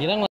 이런 건